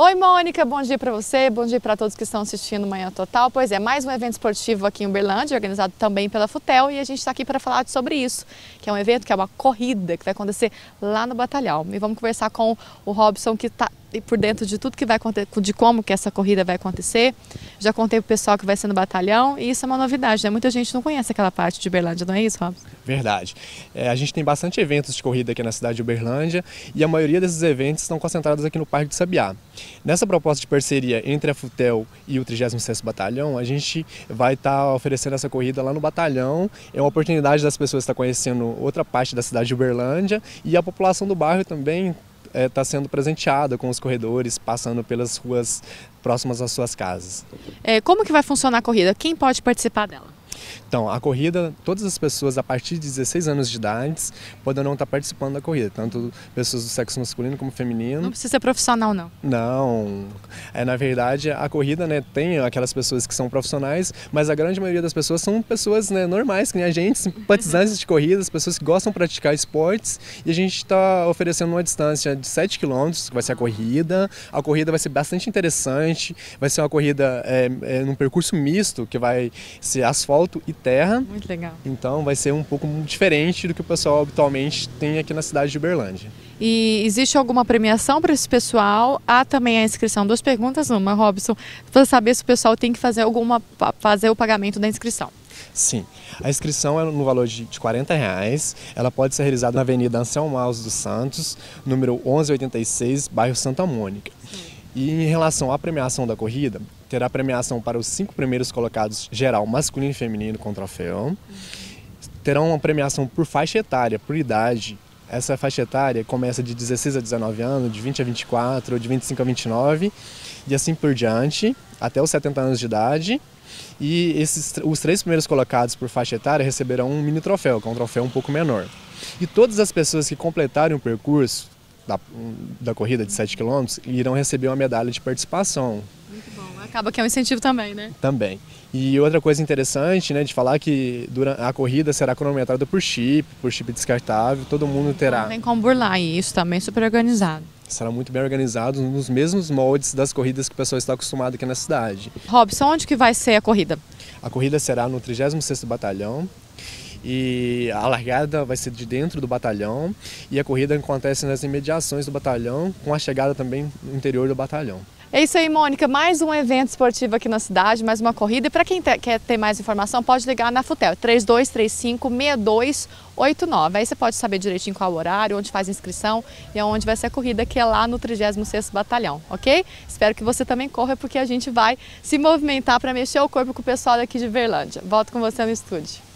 Oi, Mônica, bom dia para você, bom dia para todos que estão assistindo Manhã Total. Pois é, mais um evento esportivo aqui em Uberlândia, organizado também pela Futel, e a gente está aqui para falar sobre isso, que é um evento que é uma corrida que vai acontecer lá no batalhão. E vamos conversar com o Robson, que está por dentro de tudo que vai acontecer, de como que essa corrida vai acontecer. Já contei pro pessoal que vai ser no batalhão e isso é uma novidade, né? Muita gente não conhece aquela parte de Uberlândia, não é isso, Robson? Verdade. É, a gente tem bastante eventos de corrida aqui na cidade de Uberlândia e a maioria desses eventos estão concentrados aqui no Parque de Sabiá. Nessa proposta de parceria entre a Futel e o 36º Batalhão, a gente vai estar tá oferecendo essa corrida lá no batalhão. É uma oportunidade das pessoas estar conhecendo outra parte da cidade de Uberlândia e a população do bairro também está é, tá sendo presenteada com os corredores passando pelas ruas próximas às suas casas. É, como que vai funcionar a corrida? Quem pode participar dela? Então, a corrida, todas as pessoas a partir de 16 anos de idade poderão estar participando da corrida, tanto pessoas do sexo masculino como feminino. Não precisa ser profissional, não. Não. É, na verdade, a corrida né, tem aquelas pessoas que são profissionais, mas a grande maioria das pessoas são pessoas né, normais, que nem a gente, simpatizantes de corridas, pessoas que gostam de praticar esportes, e a gente está oferecendo uma distância de 7 km, que vai ser a corrida. A corrida vai ser bastante interessante, vai ser uma corrida é, é, num percurso misto, que vai ser asfalto e terra. Muito legal. Então vai ser um pouco diferente do que o pessoal habitualmente tem aqui na cidade de Uberlândia. E existe alguma premiação para esse pessoal? Há também a inscrição. Duas perguntas, uma, Robson, para saber se o pessoal tem que fazer alguma fazer o pagamento da inscrição. Sim, a inscrição é no valor de, de 40 reais. Ela pode ser realizada na Avenida Anselmo Alves dos Santos, número 1186, bairro Santa Mônica. Sim. E em relação à premiação da corrida, terá premiação para os cinco primeiros colocados geral masculino e feminino com troféu. Terão uma premiação por faixa etária, por idade. Essa faixa etária começa de 16 a 19 anos, de 20 a 24 ou de 25 a 29 e assim por diante, até os 70 anos de idade. E esses, os três primeiros colocados por faixa etária receberão um mini troféu, que é um troféu um pouco menor. E todas as pessoas que completarem o percurso da, da corrida de 7 km irão receber uma medalha de participação, Acaba que é um incentivo também, né? Também. E outra coisa interessante, né, de falar que durante a corrida será cronometrada por chip, por chip descartável, todo mundo terá. Não tem como burlar e isso também é super organizado. Será muito bem organizado nos mesmos moldes das corridas que o pessoal está acostumado aqui na cidade. Robson, onde que vai ser a corrida? A corrida será no 36º Batalhão, e a largada vai ser de dentro do batalhão e a corrida acontece nas imediações do batalhão, com a chegada também no interior do batalhão. É isso aí, Mônica. Mais um evento esportivo aqui na cidade, mais uma corrida. E para quem quer ter mais informação, pode ligar na Futel, 3235-6289. Aí você pode saber direitinho qual horário, onde faz inscrição e aonde vai ser a corrida, que é lá no 36º Batalhão, ok? Espero que você também corra, porque a gente vai se movimentar para mexer o corpo com o pessoal daqui de Verlândia. Volto com você no estúdio.